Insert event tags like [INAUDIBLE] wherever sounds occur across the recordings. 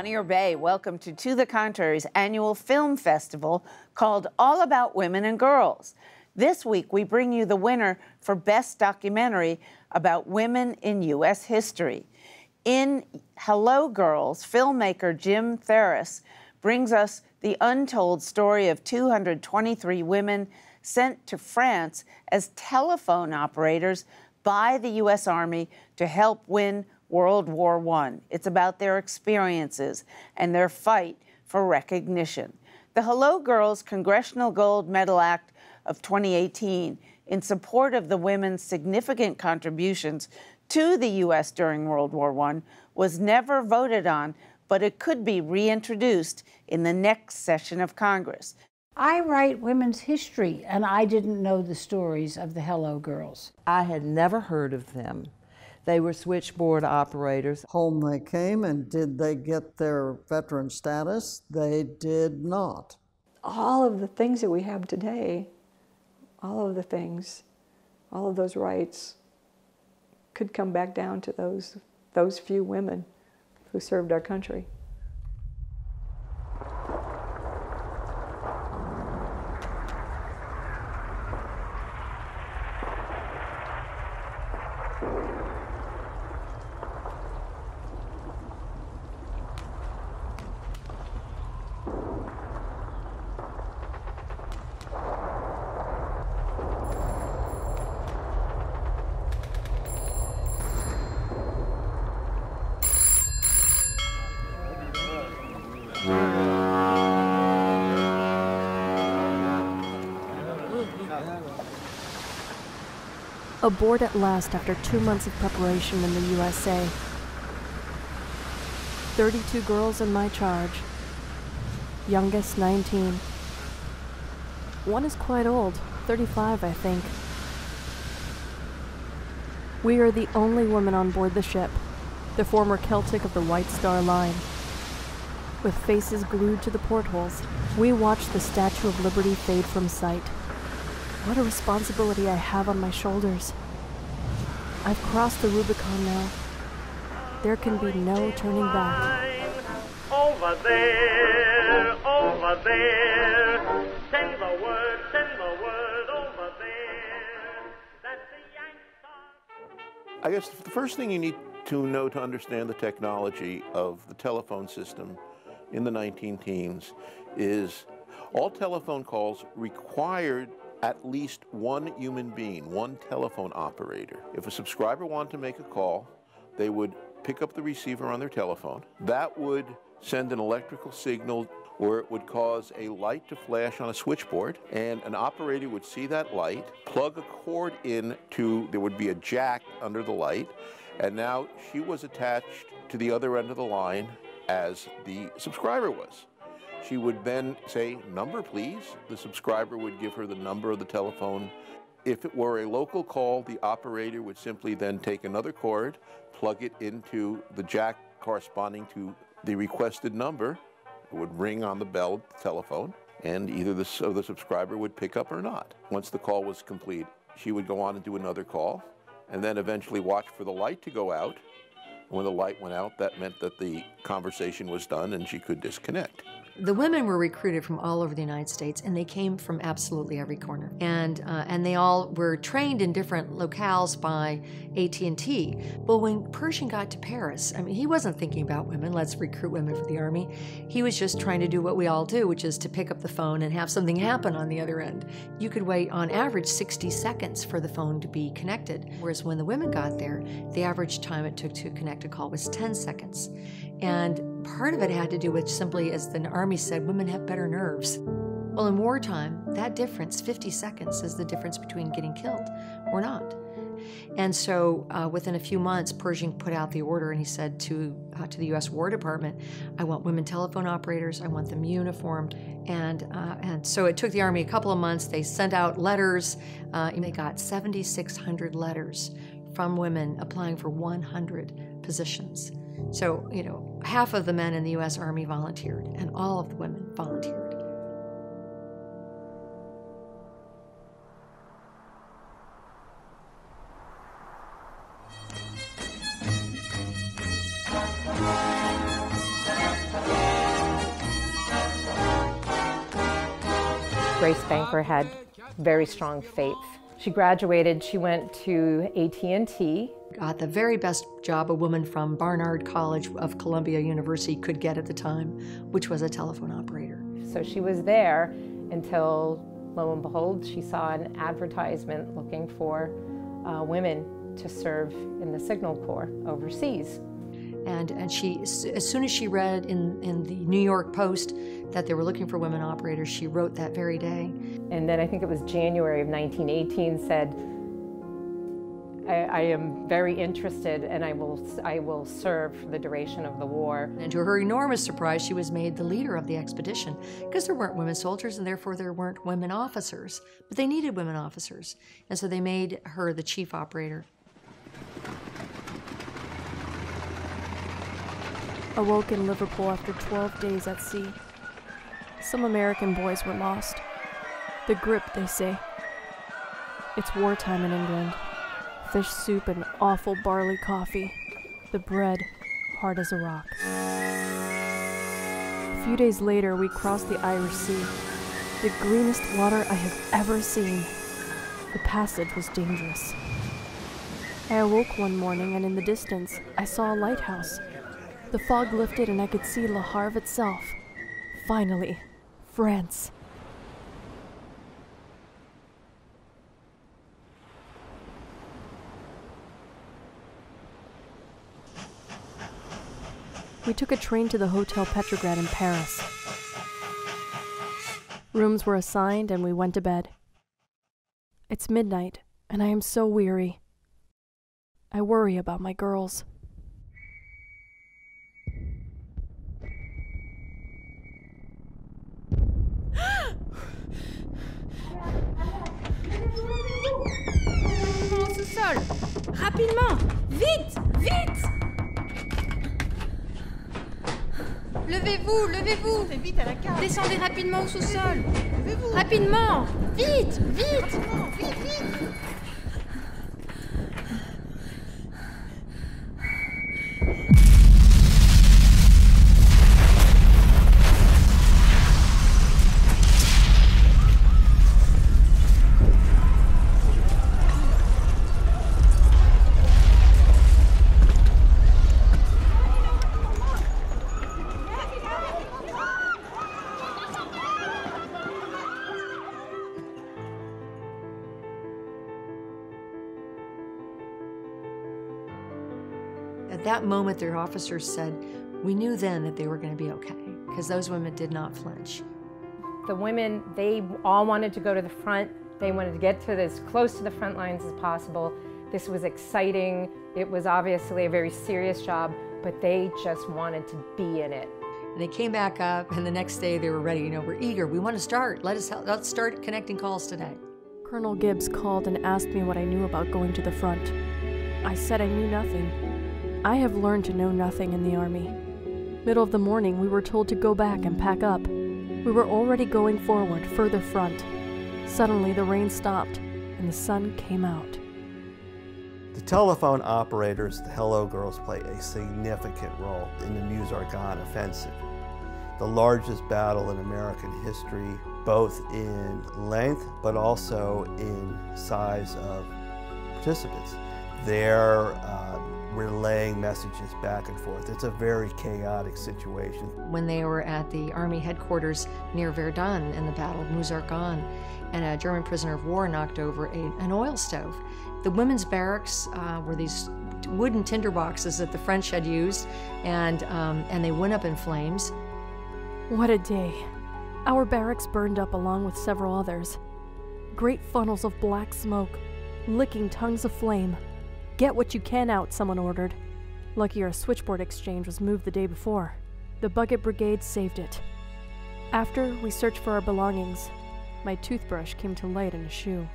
Bonnie Erbe. Welcome to To the Contrary's annual film festival called All About Women and Girls. This week, we bring you the winner for Best Documentary about women in U.S. history. In Hello Girls, filmmaker Jim Theres brings us the untold story of 223 women sent to France as telephone operators by the U.S. Army to help win World War I. It's about their experiences and their fight for recognition. The Hello Girls Congressional Gold Medal Act of 2018, in support of the women's significant contributions to the U.S. during World War I, was never voted on, but it could be reintroduced in the next session of Congress. I write women's history, and I didn't know the stories of the Hello Girls. I had never heard of them. They were switchboard operators. Home they came, and did they get their veteran status? They did not. All of the things that we have today, all of the things, all of those rights could come back down to those, those few women who served our country. Aboard at last after two months of preparation in the USA. 32 girls in my charge. Youngest 19. One is quite old, 35, I think. We are the only women on board the ship, the former Celtic of the White Star Line. With faces glued to the portholes, we watch the Statue of Liberty fade from sight. What a responsibility I have on my shoulders. I've crossed the Rubicon now. There can be no turning back. Over there, over there. Send the word, send the word over there. The I guess the first thing you need to know to understand the technology of the telephone system in the 19 teens is all telephone calls required at least one human being, one telephone operator. If a subscriber wanted to make a call, they would pick up the receiver on their telephone. That would send an electrical signal where it would cause a light to flash on a switchboard and an operator would see that light, plug a cord in to, there would be a jack under the light, and now she was attached to the other end of the line as the subscriber was. She would then say, number please. The subscriber would give her the number of the telephone. If it were a local call, the operator would simply then take another cord, plug it into the jack corresponding to the requested number. It would ring on the bell telephone, and either the, so the subscriber would pick up or not. Once the call was complete, she would go on and do another call, and then eventually watch for the light to go out. When the light went out, that meant that the conversation was done and she could disconnect. The women were recruited from all over the United States, and they came from absolutely every corner. And uh, and they all were trained in different locales by AT&T. But when Pershing got to Paris, I mean, he wasn't thinking about women. Let's recruit women for the army. He was just trying to do what we all do, which is to pick up the phone and have something happen on the other end. You could wait on average 60 seconds for the phone to be connected, whereas when the women got there, the average time it took to connect a call was 10 seconds. And part of it had to do with simply, as the Army said, women have better nerves. Well, in wartime, that difference, 50 seconds, is the difference between getting killed or not. And so, uh, within a few months, Pershing put out the order, and he said to uh, to the U.S. War Department, "I want women telephone operators. I want them uniformed." And uh, and so it took the Army a couple of months. They sent out letters, uh, and they got 7,600 letters from women applying for 100 positions. So, you know, half of the men in the U.S. Army volunteered, and all of the women volunteered. Grace Banker had very strong faith she graduated, she went to AT&T. Got the very best job a woman from Barnard College of Columbia University could get at the time, which was a telephone operator. So she was there until, lo and behold, she saw an advertisement looking for uh, women to serve in the Signal Corps overseas. And, and she, as soon as she read in, in the New York Post that they were looking for women operators, she wrote that very day. And then I think it was January of 1918 said, I, I, am very interested and I will, I will serve for the duration of the war. And to her enormous surprise, she was made the leader of the expedition because there weren't women soldiers and therefore there weren't women officers. But they needed women officers. And so they made her the chief operator. Awoke in Liverpool after 12 days at sea. Some American boys were lost. The grippe, they say. It's wartime in England. Fish soup and awful barley coffee. The bread, hard as a rock. A few days later, we crossed the Irish Sea. The greenest water I have ever seen. The passage was dangerous. I awoke one morning and in the distance, I saw a lighthouse. The fog lifted and I could see Le Havre itself. Finally, France. We took a train to the Hotel Petrograd in Paris. Rooms were assigned and we went to bed. It's midnight and I am so weary. I worry about my girls. Rapidement. Vite Vite. Levez-vous Levez-vous. Vite à la cave. Descendez rapidement au sous-sol. Levez-vous. Rapidement. Vite Vite. Vite, vite that moment, their officers said, We knew then that they were going to be okay because those women did not flinch. The women, they all wanted to go to the front. They wanted to get to as close to the front lines as possible. This was exciting. It was obviously a very serious job, but they just wanted to be in it. And they came back up, and the next day they were ready. You know, we're eager. We want to start. Let us let's start connecting calls today. Colonel Gibbs called and asked me what I knew about going to the front. I said I knew nothing. I have learned to know nothing in the Army. Middle of the morning, we were told to go back and pack up. We were already going forward, further front. Suddenly, the rain stopped and the sun came out. The telephone operators, the Hello Girls, play a significant role in the Meuse-Argonne offensive, the largest battle in American history, both in length but also in size of participants. They're uh, relaying messages back and forth. It's a very chaotic situation. When they were at the Army headquarters near Verdun in the Battle of Meuse-Argonne, and a German prisoner of war knocked over a, an oil stove. The women's barracks uh, were these wooden tinder boxes that the French had used, and, um, and they went up in flames. What a day. Our barracks burned up along with several others. Great funnels of black smoke, licking tongues of flame. Get what you can out, someone ordered. Lucky our switchboard exchange was moved the day before. The bucket brigade saved it. After, we searched for our belongings. My toothbrush came to light in a shoe.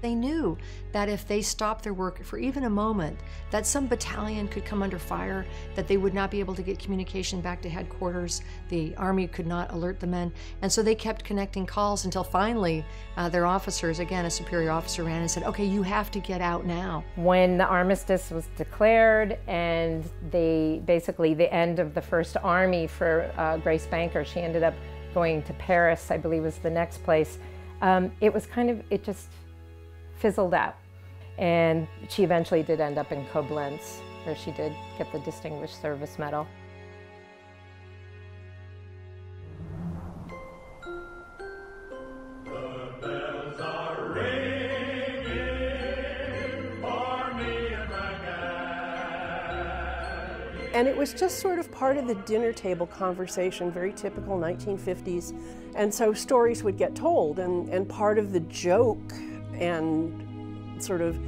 They knew that if they stopped their work for even a moment, that some battalion could come under fire, that they would not be able to get communication back to headquarters, the Army could not alert the men, and so they kept connecting calls until finally uh, their officers, again, a superior officer ran and said, okay, you have to get out now. When the armistice was declared and they basically the end of the First Army for uh, Grace Banker, she ended up going to Paris, I believe was the next place. Um, it was kind of, it just fizzled out. And she eventually did end up in Koblenz, where she did get the Distinguished Service Medal. And it was just sort of part of the dinner table conversation, very typical 1950s. And so stories would get told, and, and part of the joke and sort of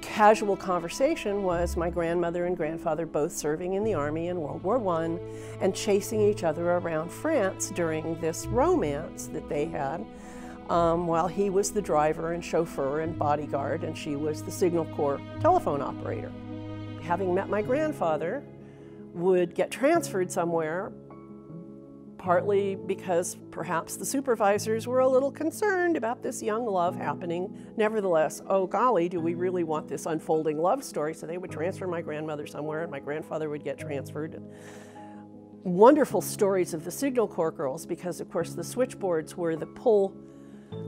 casual conversation was my grandmother and grandfather both serving in the army in World War I and chasing each other around France during this romance that they had. Um, while he was the driver and chauffeur and bodyguard, and she was the Signal Corps telephone operator. Having met my grandfather, would get transferred somewhere, partly because perhaps the supervisors were a little concerned about this young love happening. Nevertheless, oh golly, do we really want this unfolding love story? So they would transfer my grandmother somewhere, and my grandfather would get transferred. Wonderful stories of the Signal Corps girls, because of course the switchboards were the pull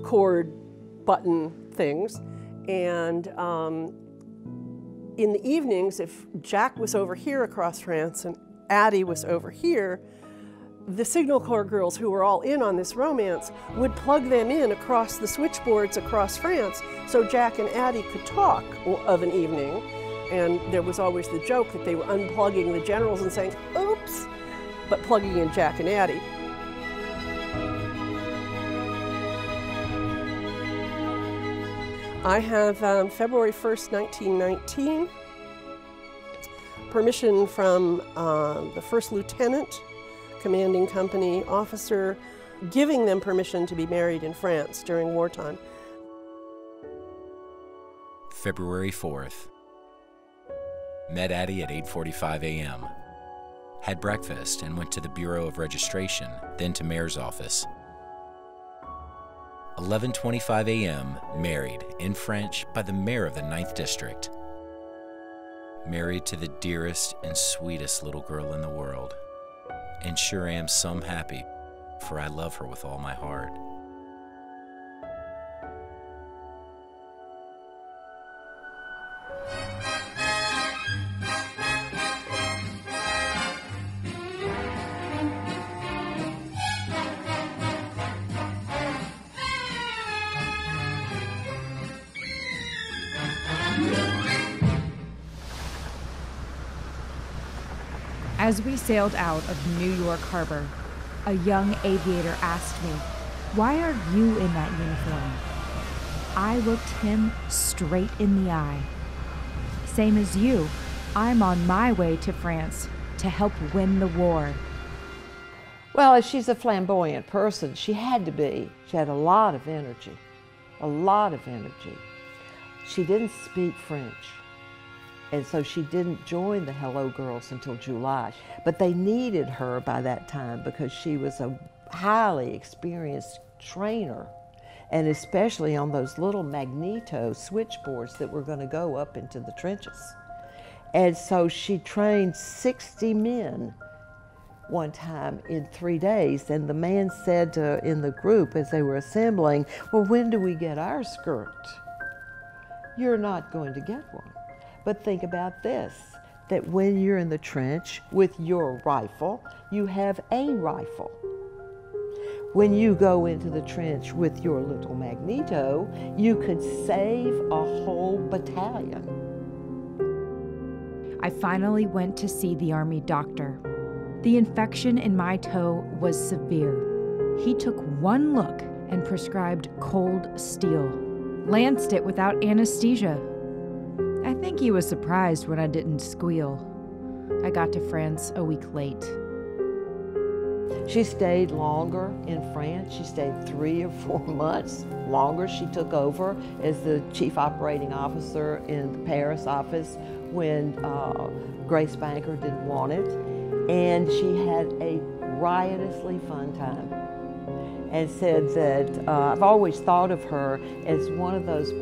cord button things, and um, in the evenings, if Jack was over here across France and Addie was over here, the Signal Corps girls who were all in on this romance would plug them in across the switchboards across France so Jack and Addie could talk of an evening. And there was always the joke that they were unplugging the generals and saying, oops, but plugging in Jack and Addie. I have um, February 1st, 1919, permission from uh, the first lieutenant, commanding company officer, giving them permission to be married in France during wartime. February 4th. Met Addie at 8:45 a.m. Had breakfast and went to the Bureau of Registration, then to mayor's office. 11:25 a.m. married in French by the mayor of the 9th district. Married to the dearest and sweetest little girl in the world. And sure am some happy, for I love her with all my heart. As we sailed out of New York Harbor, a young aviator asked me, Why are you in that uniform? I looked him straight in the eye. Same as you, I'm on my way to France to help win the war. Well, if she's a flamboyant person. She had to be. She had a lot of energy, a lot of energy. She didn't speak French. And so she didn't join the Hello Girls until July. But they needed her by that time because she was a highly experienced trainer, and especially on those little magneto switchboards that were going to go up into the trenches. And so she trained 60 men one time in three days. And the man said to, in the group as they were assembling, Well, when do we get our skirt? You're not going to get one. But think about this that when you're in the trench with your rifle, you have a rifle. When you go into the trench with your little magneto, you could save a whole battalion. I finally went to see the Army doctor. The infection in my toe was severe. He took one look and prescribed cold steel, lanced it without anesthesia, he was surprised when I didn't squeal. I got to France a week late. She stayed longer in France. She stayed three or four [LAUGHS] months longer. She took over as the chief operating officer in the Paris office when uh, Grace Banker didn't want it. And she had a riotously fun time and said that uh, I've always thought of her as one of those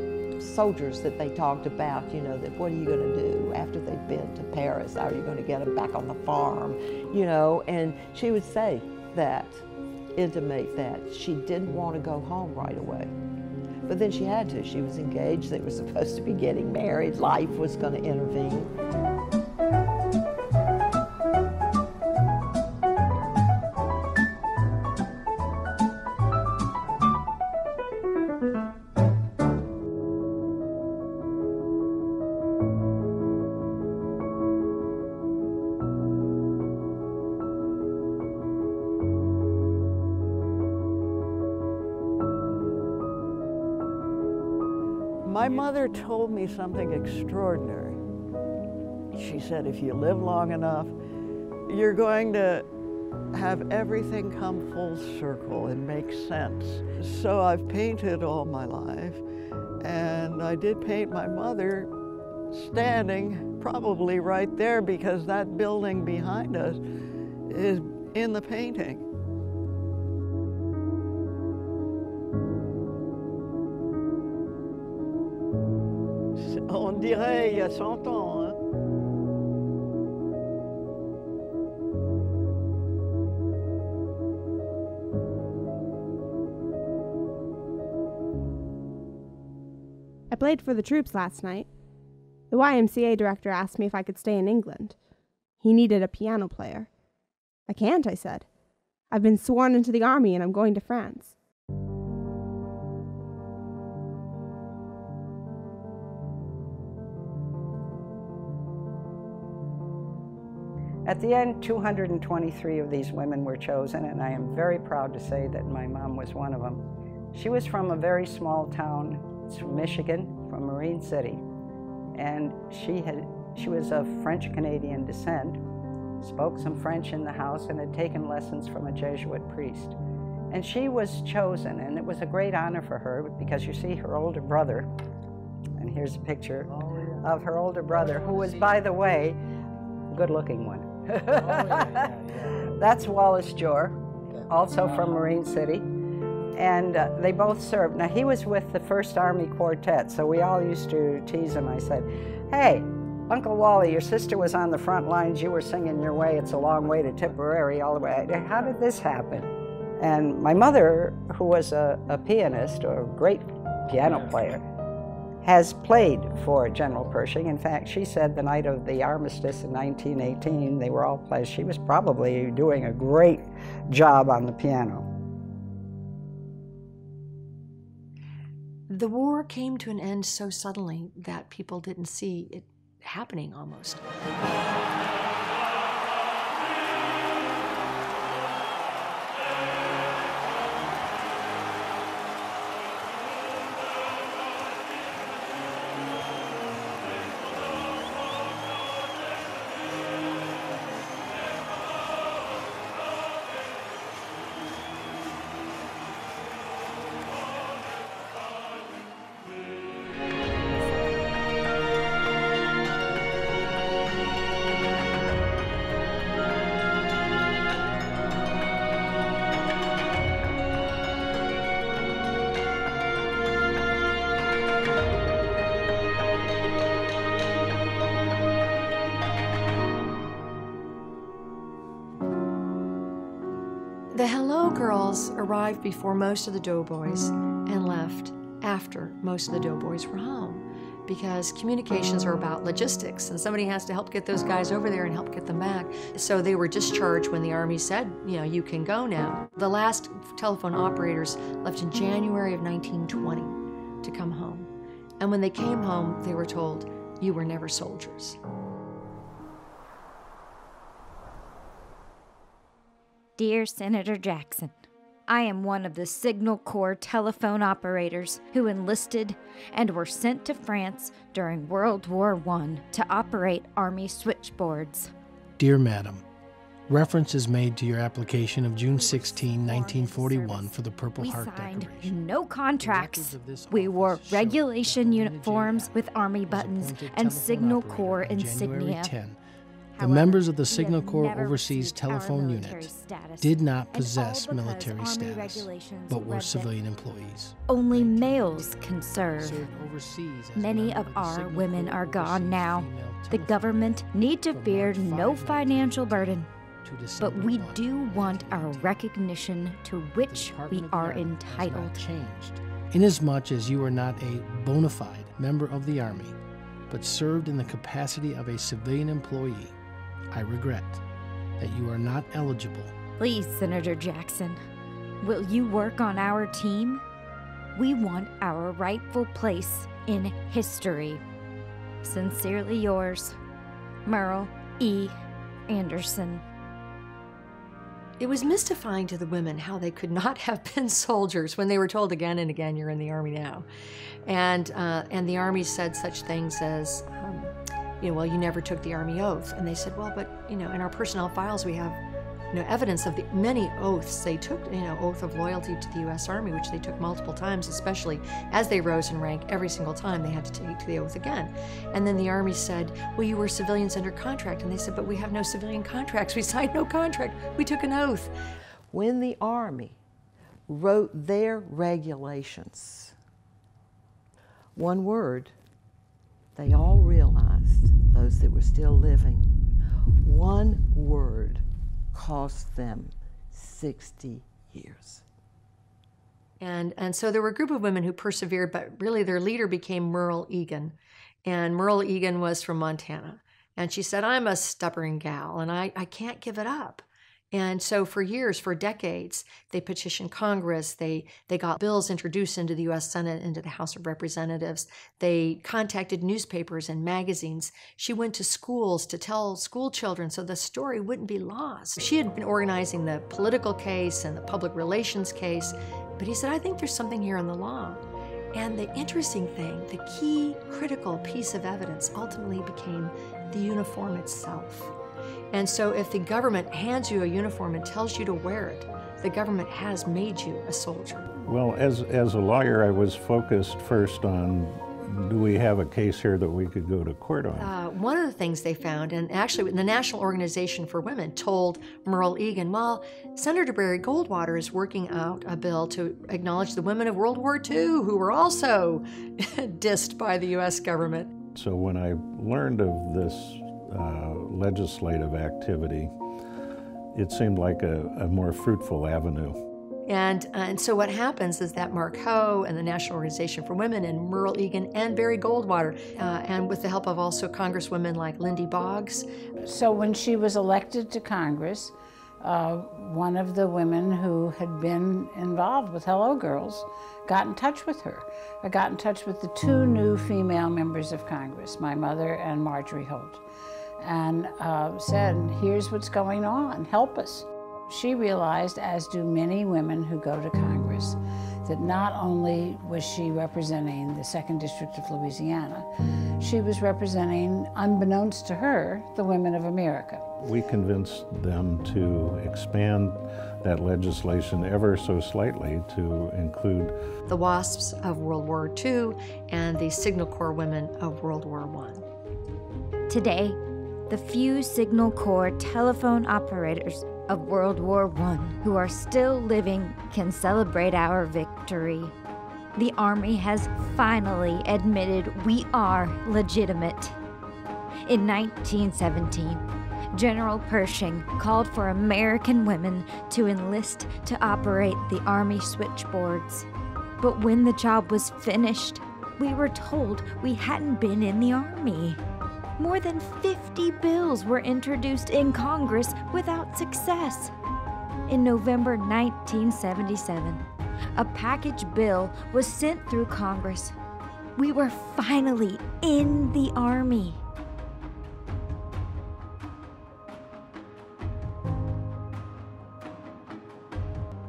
soldiers that they talked about, you know, that what are you going to do after they've been to Paris? How are you going to get them back on the farm? You know, and she would say that intimate that. She didn't want to go home right away. But then she had to. She was engaged. They were supposed to be getting married. Life was going to intervene. My mother told me something extraordinary. She said, if you live long enough, you're going to have everything come full circle and make sense. So I've painted all my life, and I did paint my mother standing probably right there because that building behind us is in the painting. A 100 ans. Hein? I played for the troops last night. The YMCA director asked me if I could stay in England. He needed a piano player. I can't, I said. I've been sworn into the army and I'm going to France. At the end, 223 of these women were chosen, and I am very proud to say that my mom was one of them. She was from a very small town, it's from Michigan, from Marine City, and she had she was of French Canadian descent, spoke some French in the house, and had taken lessons from a Jesuit priest. And she was chosen, and it was a great honor for her because you see her older brother, and here's a picture oh, of her older brother, who was, by the way, a good-looking one. That's Wallace Jor, also from Marine City. And uh, they both served. Now, he was with the 1st Army Quartet, so we all used to tease him. I said, Hey, Uncle Wally, your sister was on the front lines. You were singing your way. It's a long way to Tipperary, all the way. How did this happen? And my mother, who was a, a pianist or a great piano player, has played for General Pershing. In fact, she said the night of the armistice in 1918, they were all playing. She was probably doing a great job on the piano. The war came to an end so suddenly that people didn't see it happening almost. The Hello Girls arrived before most of the Doughboys and left after most of the Doughboys were home because communications are about logistics and somebody has to help get those guys over there and help get them back. So they were discharged when the Army said, you know, you can go now. The last telephone operators left in January of 1920 to come home. And when they came home, they were told, you were never soldiers. Dear Senator Jackson, I am one of the Signal Corps telephone operators who enlisted and were sent to France during World War I to operate Army switchboards. Dear Madam, reference is made to your application of June 16, 1941 for the Purple We Heart signed Decoration. no contracts. We wore regulation uniforms with Army buttons and Signal Corps insignia. 10. The members of the Signal Corps Overseas Telephone Unit did not possess military status, but were civilian employees. Only males can serve. Served overseas as Many of our women are gone now. The government need to fear no financial burden. But we do want our recognition to which we Department of the are entitled. changed. Inasmuch as you are not a bona fide member of the Army, but served in the capacity of a civilian employee, I regret that you are not eligible. Please, Senator Jackson, will you work on our team? We want our rightful place in history. Sincerely yours, Merle E. Anderson. It was mystifying to the women how they could not have [LAUGHS] been soldiers when they were told again and again, "You're in the army now," and uh, and the army said such things as, you know, well, you never took the army oath, and they said, well, but you know, in our personnel files we have, you know, evidence of the many oaths they took, you know, oath of loyalty to the U.S. Army, which they took multiple times, especially as they rose in rank. Every single time they had to take the oath again, and then the army said, well, you were civilians under contract, and they said, but we have no civilian contracts. [LAUGHS] We signed no contract. We took an oath. When the Army wrote their regulations, one word, they all realized, those that were still living, one word cost them 60 years. And, and so there were a group of women who persevered, but really their leader became Merle Egan. And Merle Egan was from Montana. And she said, I'm a stubborn gal and I, I can't give it up. And so for years, for decades, they petitioned Congress. They, they got bills introduced into the US Senate, into the House of Representatives. They contacted newspapers and magazines. She went to schools to tell school children so the story wouldn't be lost. She had been organizing the political case and the public relations case, but he said, I think there's something here in the law. And the interesting thing, the key critical piece of evidence ultimately became the uniform itself. And so if the government hands you a uniform and tells you to wear it, the government has made you a soldier. Well, as, as a lawyer, I was focused first on do we have a case here that we could go to court on? Uh, one of the things they found, and actually the National Organization for Women told Merle Egan, well, Senator Barry Goldwater is working out a bill to acknowledge the women of World War II who were also [LAUGHS] dissed by the U.S. government. So when I learned of this uh, legislative activity, it seemed like a, a more fruitful avenue. And, uh, and so what happens is that Mark Ho and the National Organization for Women and Merle Egan and Barry Goldwater, uh, and with the help of also congresswomen like Lindy Boggs. So when she was elected to Congress, uh, one of the women who had been involved with Hello Girls got in touch with her. I got in touch with the two new female members of Congress, my mother and Marjorie Holt, and uh, said, here's what's going on, help us. She realized, as do many women who go to Congress, that not only was she representing the 2nd District of Louisiana, she was representing, unbeknownst to her, the women of America. We convinced them to expand that legislation ever so slightly to include the WASPs of World War II and the Signal Corps women of World War I. Today, the few Signal Corps telephone operators of World War I who are still living can celebrate our victory. The Army has finally admitted we are legitimate. In 1917, General Pershing called for American women to enlist to operate the Army switchboards. But when the job was finished, we were told we hadn't been in the Army. More than 50 bills were introduced in Congress without success. In November 1977, a package bill was sent through Congress. We were finally in the Army.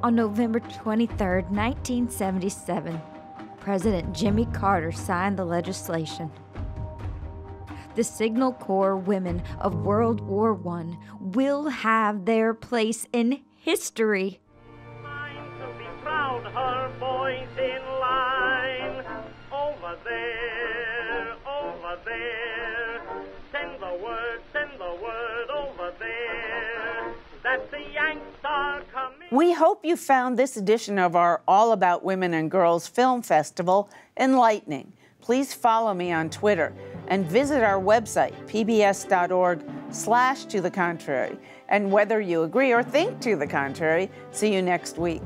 On November 23, 1977, President Jimmy Carter signed the legislation the Signal Corps women of World War I will have their place in history. We hope you found this edition of our All About Women and Girls Film Festival enlightening. Please follow me on Twitter and visit our website, pbs.org slash to the contrary. And whether you agree or think to the contrary, see you next week.